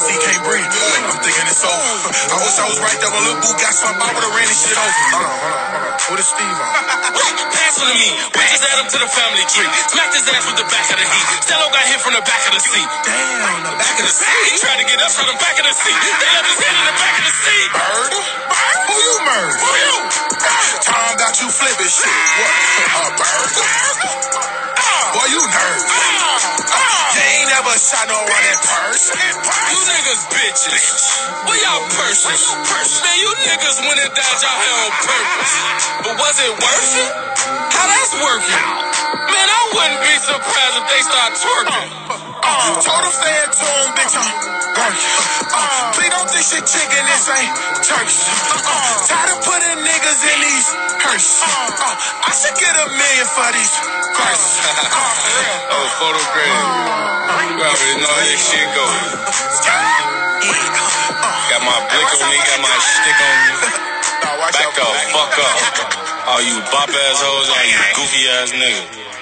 He can't breathe. I'm thinking it's over. I wish I was right there when Lil Boo got something. I would've ran this shit over. Hold on, hold on, hold on. What is Steve on? Pass to me. We just add him to the family tree. Smacked his ass with the back of the heat. Stello got hit from the back of the seat. Damn, the back of the seat. He tried to get up from the back of the seat. They left his head in the back of the seat. Bird? Bird? Who you murdered? Who you? Tom got you flipping shit. What? A bird? Boy, you nerd. Ah. You ain't never shot no one in person. You niggas bitches. Where y'all purses? Man, you niggas went and died y'all hair on purpose. But was it worth it? How that's working? I wouldn't be surprised if they start twerking. Uh, told him stay at home, bitch. I'm working. Uh, please don't think shit chicken, this ain't turkey. Uh, tired of putting niggas in these hearses. Uh, I should get a million for these curses. Uh, Oh, photo grade. You already know how this shit go. Got my blick on me, got my stick on me. Back the fuck up. All you bop ass hoes, all you goofy ass niggas.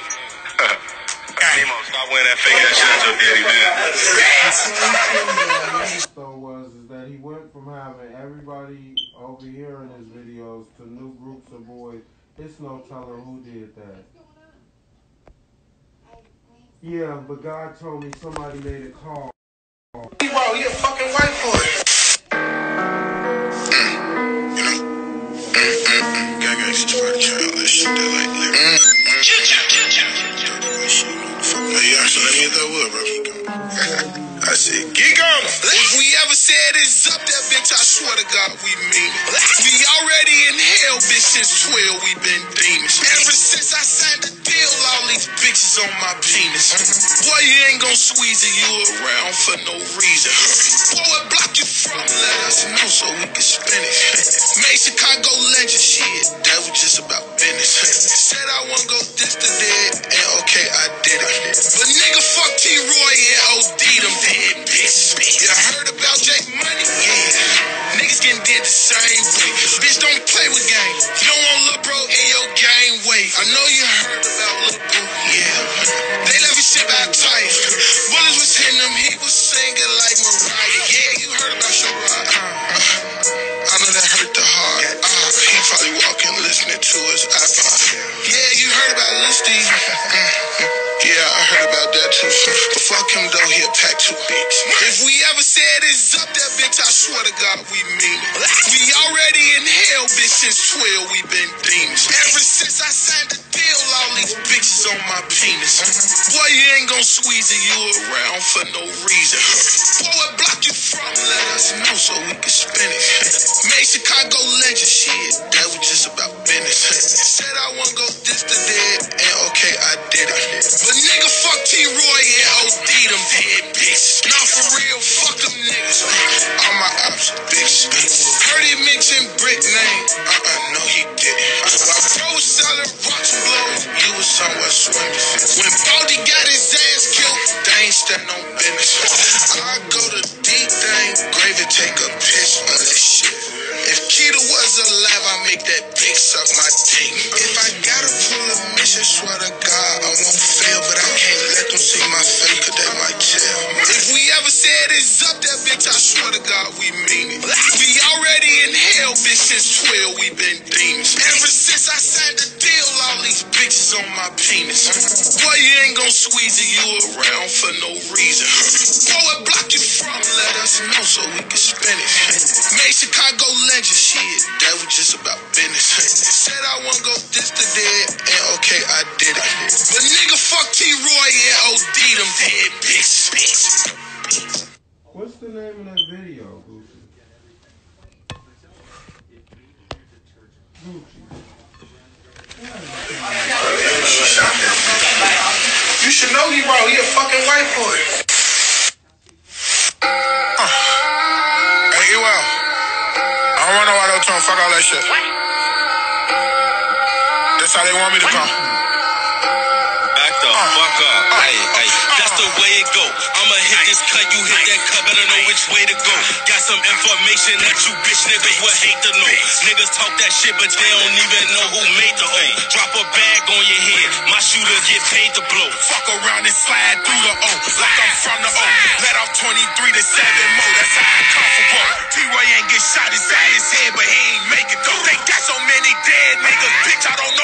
Nemo, stop wearing that fake ass shit at your daddy, man. though was is that he went from having everybody over here in his videos to new groups of boys. It's no telling who did that. Yeah, but God told me somebody made a call. He wrong, he a fucking white boy. You know? Gaga used to try to childish shit that like lyrics. Yeah, I said, geek. If we ever said it's up that bitch, I swear to God we mean it. We already in hell, bitch, since 12 we been demons. Ever since I signed the deal, all these bitches on my penis. Boy, you ain't gon' squeeze it, you around for no reason. Boy, what block you from? Let us know so we can spin it. Made Chicago legend shit, that was just about a pack. If we ever said it's up that bitch, I swear to God we mean it. We already in hell, bitch, since 12 we been demons. Ever since I signed the deal, all these bitches on my penis. Boy, you ain't gon' squeeze it, you around for no reason. Boy, what block you from? Let us know so we can spin it. Made Chicago legend shit, that was just about business. Said I wanna go this to that, and okay, I did it. When Baldy got his ass killed, they ain't stand no business. I go to D-Thang, gravy take a piss on that shit. If Keita was alive, I'd make that bitch suck my dick. If I gotta pull a mission, swear to God, I won't fail, but I can't let them see my face, cause they might tell. If we ever said it's up that bitch, I swear to God, we mean it. We already in hell, bitch, since 12 we been demons. Ever since I signed the these bitches on my penis. Boy, you ain't gon' squeeze it, you around for no reason. Boy, what block you from? Let us know so we can spin it. Made Chicago legend shit, that was just about business. Said I wanna go this to that, and okay, I did it. But nigga, fuck T-Roy and OD them dead bitches. What's the name of that video, Gucci? Gucci. You should know he wrong. He a fucking white boy. Uh. Hey, you out. I don't want no auto tune. Fuck all that shit. That's how they want me to come. Back the fuck up. Hey, hey, that's the way it go. I'ma hit this cut, you hit that cut, better know which way to go. Got some information that you bitch niggas would hate to know. Niggas talk that shit, but they don't even know who made you to get paid to blow. Fuck around and slide through the O. Like I'm from the O. Let off 23 to 7 more. That's how I comfortable. T-Ray ain't get shot inside his head, but he ain't make it though. They got so many dead niggas, bitch. I don't